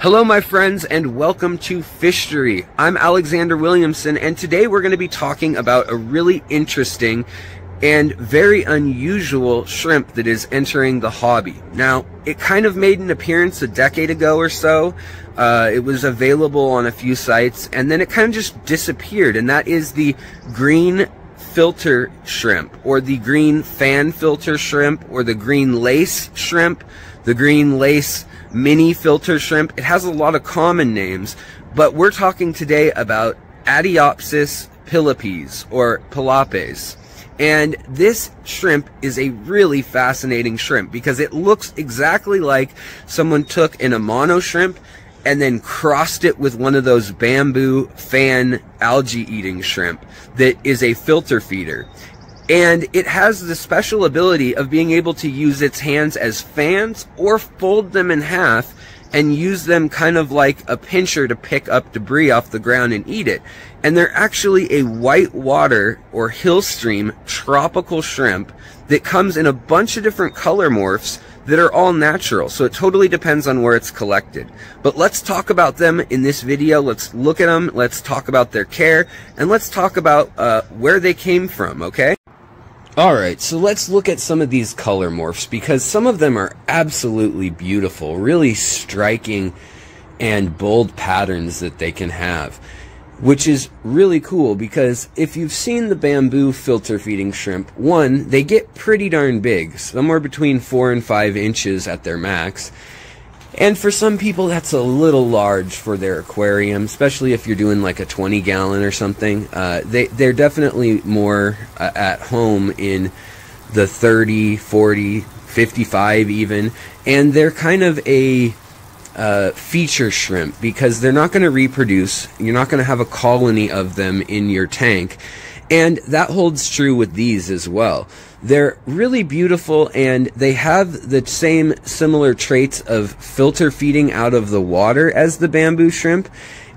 Hello, my friends, and welcome to Fishtory. I'm Alexander Williamson, and today we're going to be talking about a really interesting and very unusual shrimp that is entering the hobby. Now, it kind of made an appearance a decade ago or so. Uh, it was available on a few sites, and then it kind of just disappeared, and that is the green filter shrimp, or the green fan filter shrimp, or the green lace shrimp, the green lace mini filter shrimp. It has a lot of common names, but we're talking today about Atyopsis pilipes or pilapes. And this shrimp is a really fascinating shrimp because it looks exactly like someone took an Amano shrimp and then crossed it with one of those bamboo fan algae eating shrimp that is a filter feeder. And it has the special ability of being able to use its hands as fans or fold them in half and use them kind of like a pincher to pick up debris off the ground and eat it. And they're actually a white water or hill stream tropical shrimp that comes in a bunch of different color morphs that are all natural. So it totally depends on where it's collected. But let's talk about them in this video. Let's look at them. Let's talk about their care and let's talk about uh, where they came from. Okay. Alright, so let's look at some of these color morphs because some of them are absolutely beautiful, really striking and bold patterns that they can have, which is really cool because if you've seen the bamboo filter feeding shrimp, one, they get pretty darn big, somewhere between 4 and 5 inches at their max, and for some people, that's a little large for their aquarium, especially if you're doing like a 20 gallon or something. Uh, they, they're definitely more uh, at home in the 30, 40, 55 even. And they're kind of a uh, feature shrimp because they're not going to reproduce. You're not going to have a colony of them in your tank. And that holds true with these as well. They're really beautiful and they have the same similar traits of filter feeding out of the water as the bamboo shrimp.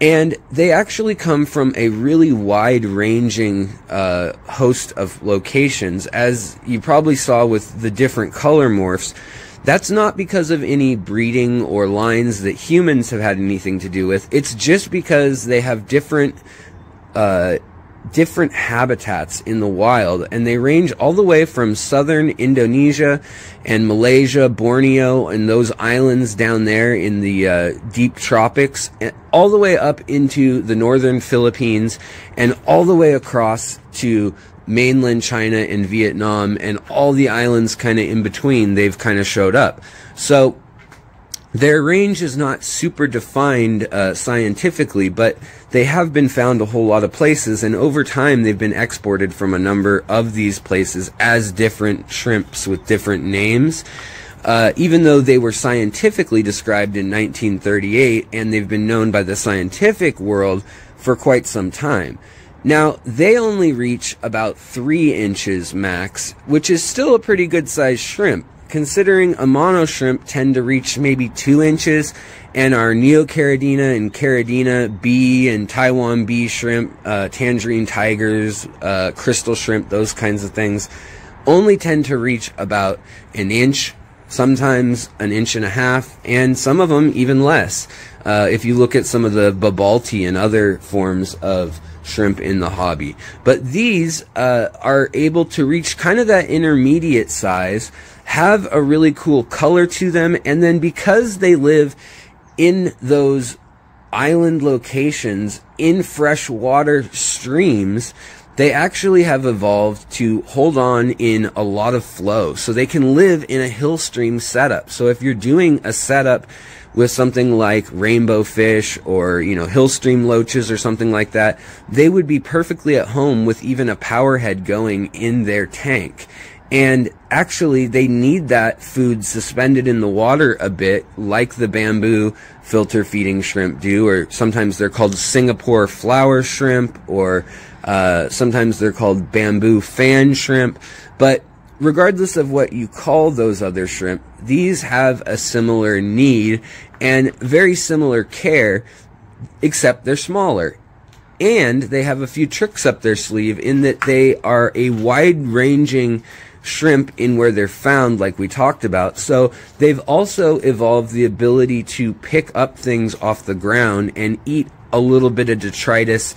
And they actually come from a really wide ranging uh, host of locations, as you probably saw with the different color morphs. That's not because of any breeding or lines that humans have had anything to do with. It's just because they have different uh, different habitats in the wild, and they range all the way from southern Indonesia and Malaysia, Borneo, and those islands down there in the uh, deep tropics, all the way up into the northern Philippines, and all the way across to mainland China and Vietnam, and all the islands kind of in between, they've kind of showed up. So, their range is not super defined uh, scientifically, but they have been found a whole lot of places, and over time they've been exported from a number of these places as different shrimps with different names. Uh, even though they were scientifically described in 1938 and they've been known by the scientific world for quite some time. Now, they only reach about 3 inches max, which is still a pretty good sized shrimp considering Amano shrimp tend to reach maybe two inches, and our Neocaridina and Caridina B and Taiwan B shrimp, uh, tangerine tigers, uh, crystal shrimp, those kinds of things, only tend to reach about an inch, sometimes an inch and a half, and some of them even less. Uh, if you look at some of the babaulti and other forms of shrimp in the hobby. But these uh, are able to reach kind of that intermediate size have a really cool color to them. And then because they live in those island locations in freshwater streams, they actually have evolved to hold on in a lot of flow. So they can live in a hill stream setup. So if you're doing a setup with something like rainbow fish or, you know, hill stream loaches or something like that, they would be perfectly at home with even a power head going in their tank. And actually, they need that food suspended in the water a bit, like the bamboo filter feeding shrimp do, or sometimes they're called Singapore flower shrimp, or uh, sometimes they're called bamboo fan shrimp. But regardless of what you call those other shrimp, these have a similar need and very similar care, except they're smaller. And they have a few tricks up their sleeve in that they are a wide ranging shrimp in where they're found, like we talked about. So they've also evolved the ability to pick up things off the ground and eat a little bit of detritus,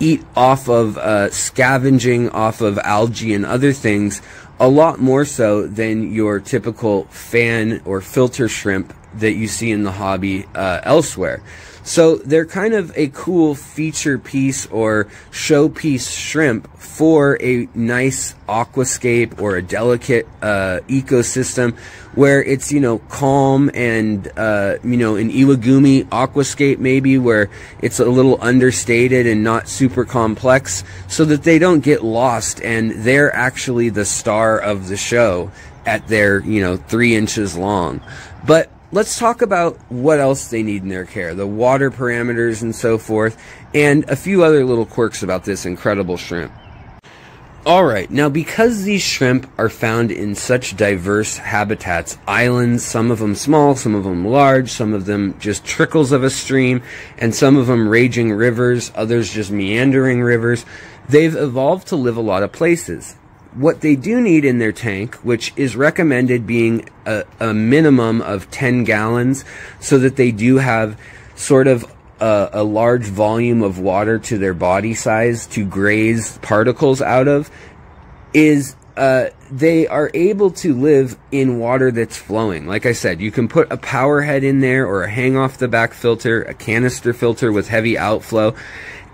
eat off of uh, scavenging off of algae and other things a lot more so than your typical fan or filter shrimp that you see in the hobby uh, elsewhere. So they're kind of a cool feature piece or showpiece shrimp for a nice aquascape or a delicate uh, ecosystem where it's you know calm and uh, you know an Iwagumi aquascape maybe where it's a little understated and not super complex so that they don't get lost and they're actually the star of the show at their you know three inches long. But let's talk about what else they need in their care, the water parameters and so forth, and a few other little quirks about this incredible shrimp. Alright, now because these shrimp are found in such diverse habitats, islands, some of them small, some of them large, some of them just trickles of a stream, and some of them raging rivers, others just meandering rivers, they've evolved to live a lot of places what they do need in their tank, which is recommended being a, a minimum of 10 gallons, so that they do have sort of a, a, large volume of water to their body size to graze particles out of, is uh, they are able to live in water that's flowing. Like I said, you can put a power head in there or a hang off the back filter, a canister filter with heavy outflow,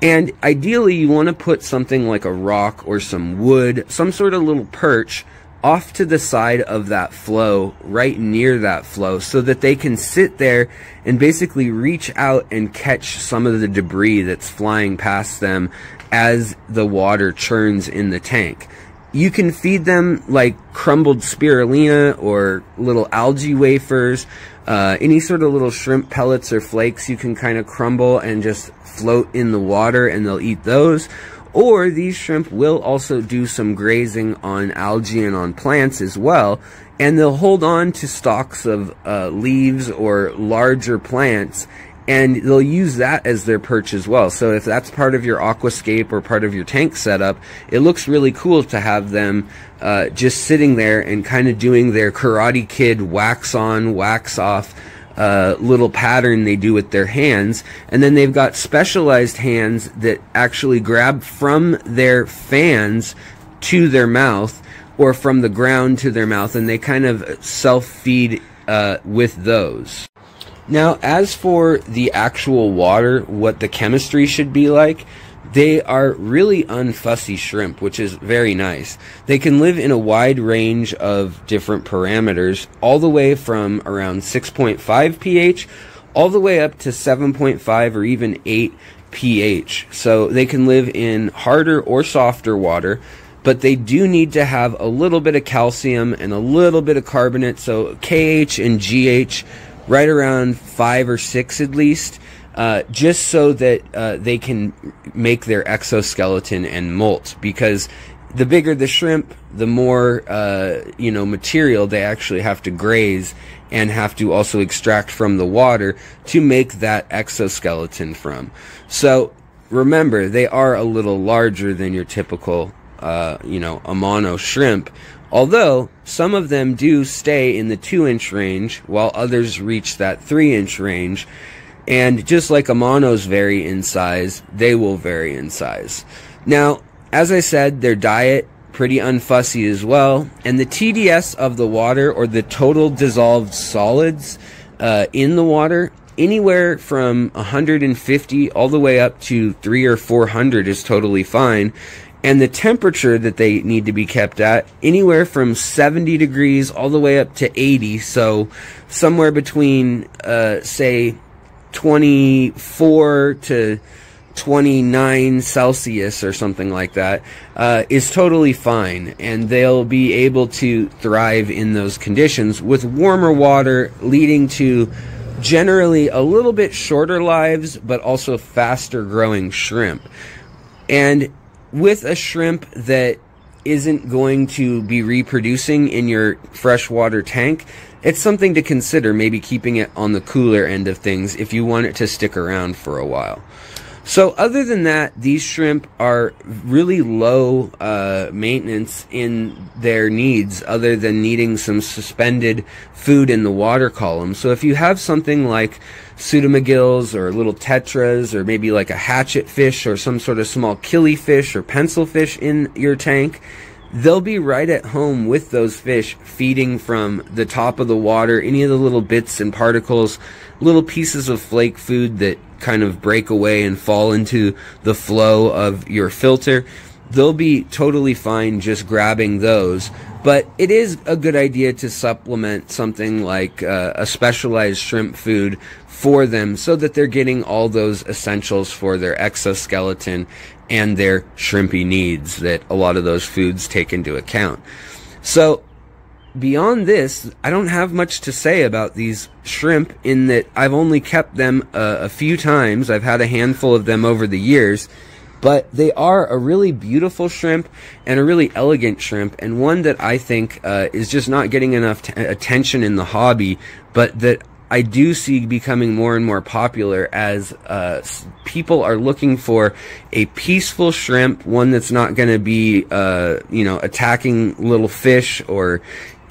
and ideally, you want to put something like a rock or some wood, some sort of little perch off to the side of that flow, right near that flow, so that they can sit there and basically reach out and catch some of the debris that's flying past them as the water churns in the tank. You can feed them like crumbled spirulina or little algae wafers, uh, any sort of little shrimp pellets or flakes you can kind of crumble and just float in the water and they'll eat those. Or these shrimp will also do some grazing on algae and on plants as well. And they'll hold on to stalks of uh, leaves or larger plants and they'll use that as their perch as well. So if that's part of your aquascape or part of your tank setup, it looks really cool to have them uh, just sitting there and kind of doing their Karate Kid wax on, wax off uh, little pattern they do with their hands. And then they've got specialized hands that actually grab from their fans to their mouth or from the ground to their mouth, and they kind of self feed uh, with those. Now, as for the actual water, what the chemistry should be like, they are really unfussy shrimp, which is very nice. They can live in a wide range of different parameters, all the way from around 6.5 pH all the way up to 7.5 or even 8 pH. So they can live in harder or softer water, but they do need to have a little bit of calcium and a little bit of carbonate. So KH and GH right around 5 or 6 at least uh, just so that uh, they can make their exoskeleton and molt. Because the bigger the shrimp, the more uh, you know material they actually have to graze and have to also extract from the water to make that exoskeleton from. So remember, they are a little larger than your typical, uh, you know, Amano shrimp. Although some of them do stay in the two inch range, while others reach that three inch range. And just like Amanos vary in size, they will vary in size. Now, as I said, their diet pretty unfussy as well, and the TDS of the water or the total dissolved solids uh, in the water anywhere from 150 all the way up to 3 or 400 is totally fine and the temperature that they need to be kept at anywhere from 70 degrees all the way up to 80 so somewhere between uh, say 24 to 29 Celsius or something like that uh, is totally fine, and they'll be able to thrive in those conditions with warmer water, leading to generally a little bit shorter lives, but also faster growing shrimp. And with a shrimp that isn't going to be reproducing in your freshwater tank, it's something to consider maybe keeping it on the cooler end of things if you want it to stick around for a while. So, other than that, these shrimp are really low uh, maintenance in their needs, other than needing some suspended food in the water column. So, if you have something like pseudomugils or little tetras, or maybe like a hatchet fish or some sort of small killifish or pencil fish in your tank, they'll be right at home with those fish feeding from the top of the water, any of the little bits and particles, little pieces of flake food that kind of break away and fall into the flow of your filter. They'll be totally fine just grabbing those, but it is a good idea to supplement something like uh, a specialized shrimp food for them so that they're getting all those essentials for their exoskeleton and their shrimpy needs that a lot of those foods take into account. So, beyond this, I don't have much to say about these shrimp in that I've only kept them uh, a few times. I've had a handful of them over the years, but they are a really beautiful shrimp and a really elegant shrimp, and one that I think uh, is just not getting enough t- attention in the hobby, but that I do see becoming more and more popular as uh, people are looking for a peaceful shrimp, one that's not going to be, uh, you know, attacking little fish or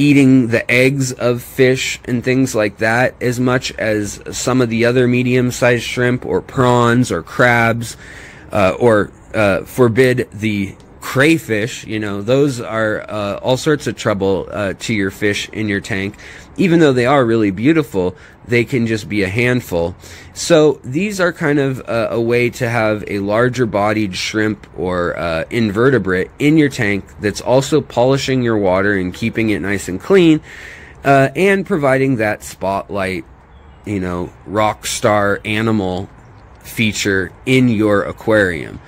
eating the eggs of fish and things like that as much as some of the other medium-sized shrimp or prawns or crabs uh, or uh, forbid the crayfish, you know, those are uh, all sorts of trouble uh, to your fish in your tank. Even though they are really beautiful, they can just be a handful. So these are kind of uh, a way to have a larger bodied shrimp or uh, invertebrate in your tank that's also polishing your water and keeping it nice and clean uh, and providing that spotlight, you know, rock star animal feature in your aquarium.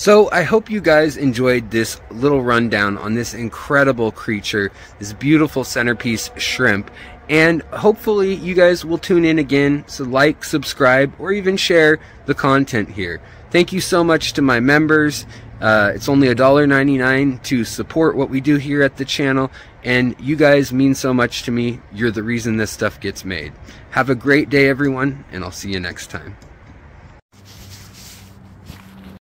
So I hope you guys enjoyed this little rundown on this incredible creature, this beautiful centerpiece shrimp, and hopefully you guys will tune in again, so like, subscribe, or even share the content here. Thank you so much to my members. Uh, it's only $1.99 to support what we do here at the channel, and you guys mean so much to me. You're the reason this stuff gets made. Have a great day, everyone, and I'll see you next time.